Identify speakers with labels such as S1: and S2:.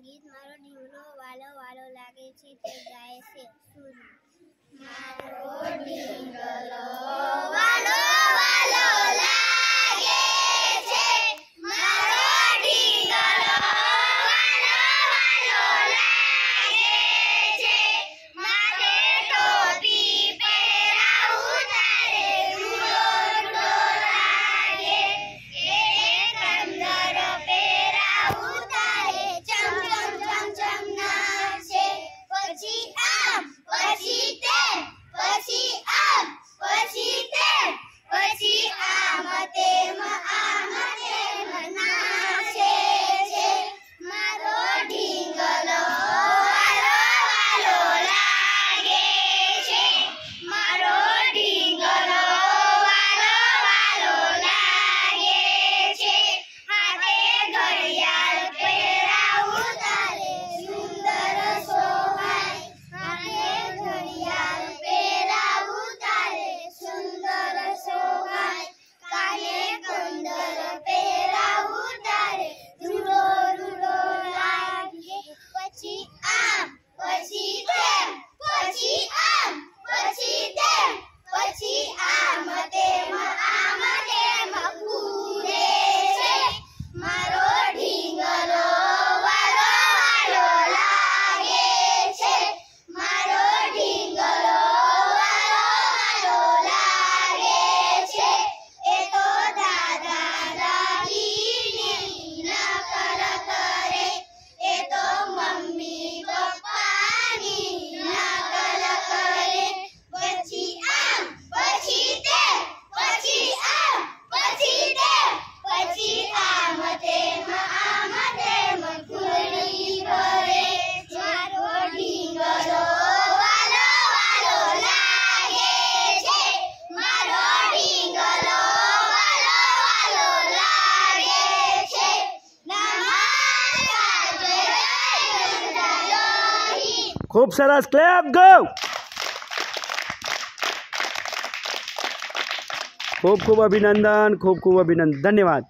S1: ગીત મારો ઢીમનો વાલો વાલો લાગે છે તે ગાય છે. 我七岁
S2: खूब सरस क्लैप गो खूब खूब अभिनंदन खूब खूब अभिनंदन धन्यवाद।